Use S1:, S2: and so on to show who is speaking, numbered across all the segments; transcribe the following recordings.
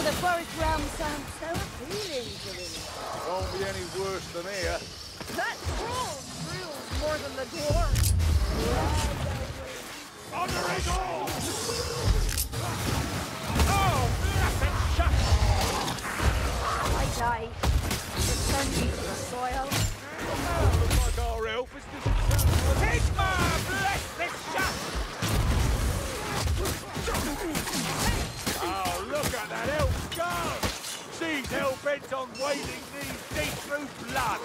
S1: of the forest realm sounds so appealing to me.
S2: Won't be any worse than here.
S1: That troll thrills more than the dwarf.
S3: Under it all!
S2: Wading these deep through blood.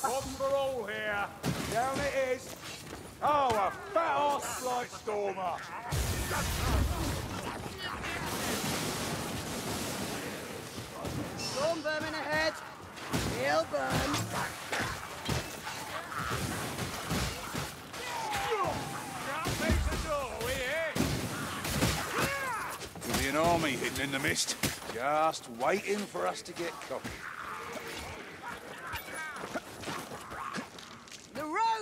S2: One for all here. Down it is. Oh, a fat ass Blightstormer.
S1: Storm vermin ahead. He'll burn.
S2: Can't face the door, we here. There'll be an army hidden in the mist, just waiting for us to get coffee.
S1: The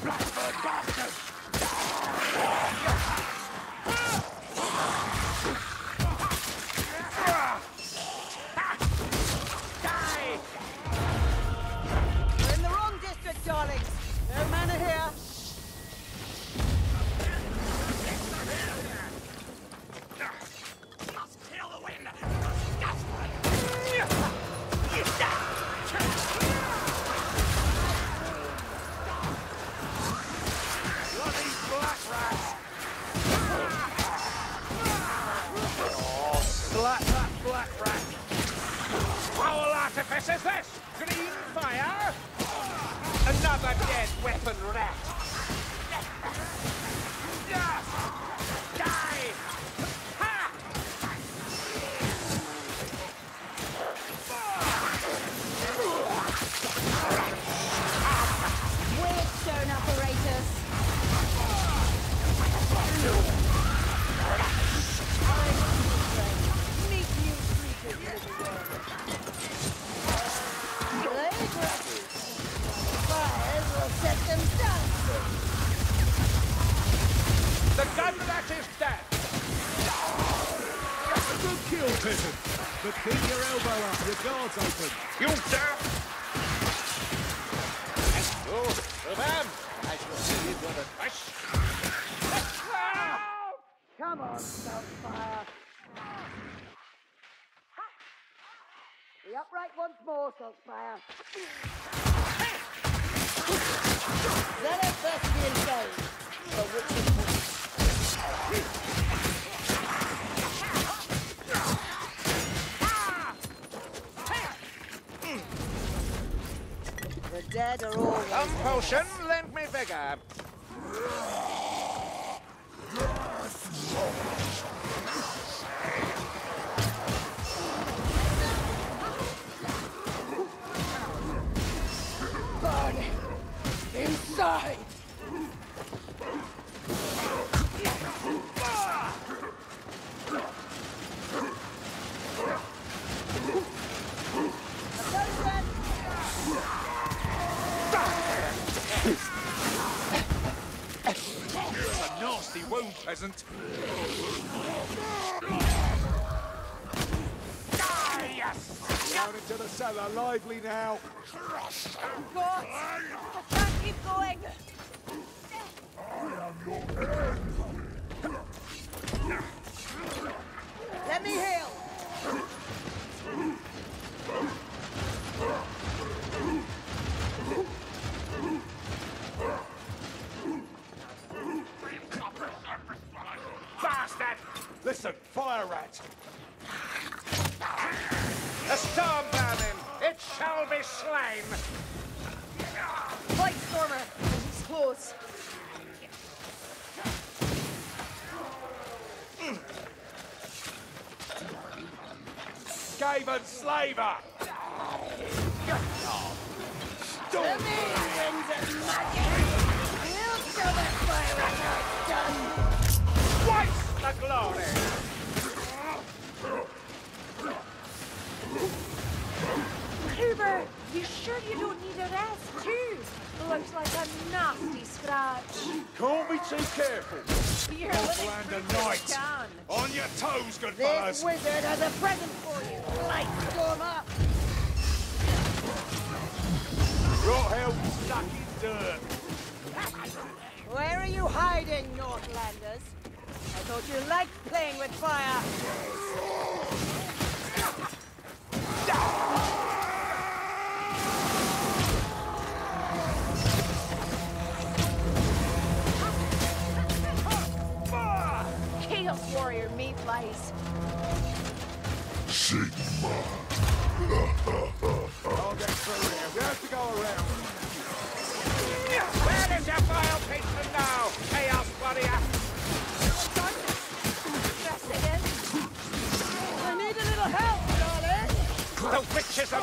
S3: blackbird bastard!
S4: Pippin. But keep your elbow up, your guard's open.
S3: You dare!
S2: Oh, well, ma'am. I shall see you brother twice.
S1: Come on, Saltzpyre. The upright once more, Saltzpyre. Zealot Thespian Stone. For which it was. The dead are always
S3: Some potion, lend me vigor. Nasty wound, peasant. Die, yes!
S2: Down into the cellar, lively now.
S1: God! I can't keep going! Let me heal!
S3: A storm vermin! It shall be slain!
S1: Fight, Stormer! He's close.
S2: Skaven slaver.
S1: To me, winds of magic! We'll show that fire rat how it's done!
S3: Twice the glory!
S5: Hoover, you sure you don't need a rest too? Looks like a nasty scratch.
S2: Can't be too careful.
S5: You're
S2: land
S5: this
S2: night. On your toes, good
S1: This
S2: fellas.
S1: wizard has a present for you, Light storm up.
S2: Your hell stuck in dirt.
S1: Where are you hiding, Northlanders? I thought you liked playing with fire.
S2: The ring. We have to go around.
S3: Where is your file patron now, Chaos Warrior?
S1: I need a little help, darling.
S3: The witches of...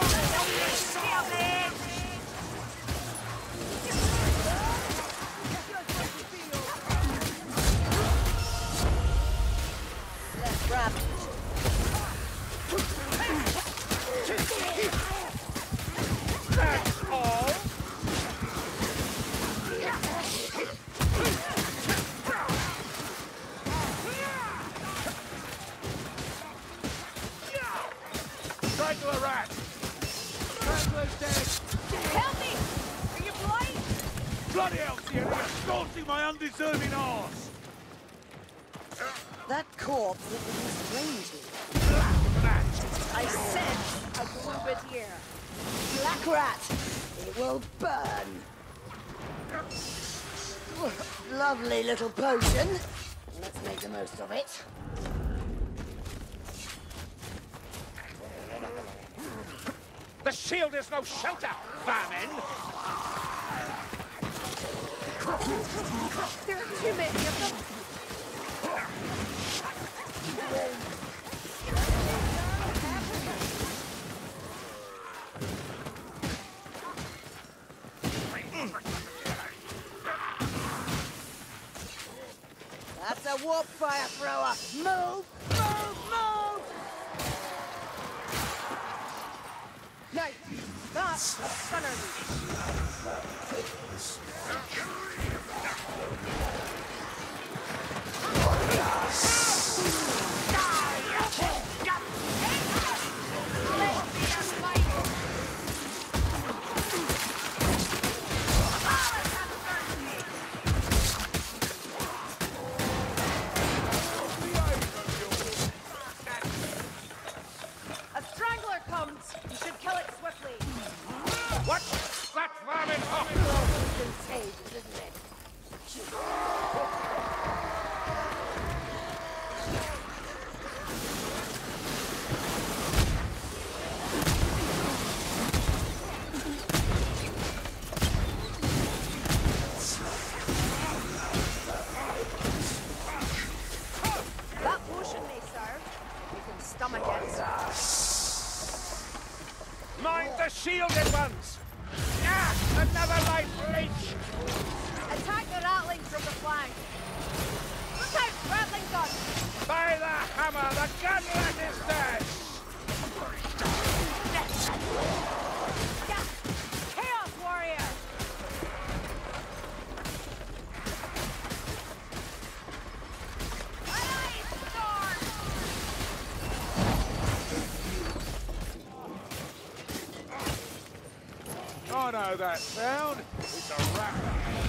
S2: undeserving arse.
S1: That corpse looked at me strangely.
S5: I said a grooved ear.
S1: Black rat! It will burn! Lovely little potion. Let's make the most of it.
S3: The shield is no shelter, vermin!
S5: There are too many of them.
S1: That's a warp fire thrower. Move! Move! Move!
S5: No, that's a stunner
S3: What? That ramen up!
S1: Contagious, isn't
S2: it? That
S1: portion may serve. Mind the shielded ones! Ah!
S3: Another life leech! Attack
S1: the ratlings
S3: from the flank! Look out! Ratlings on!
S2: By the hammer!
S5: The gunlet is dead! Saved, know that sound. It's a racket.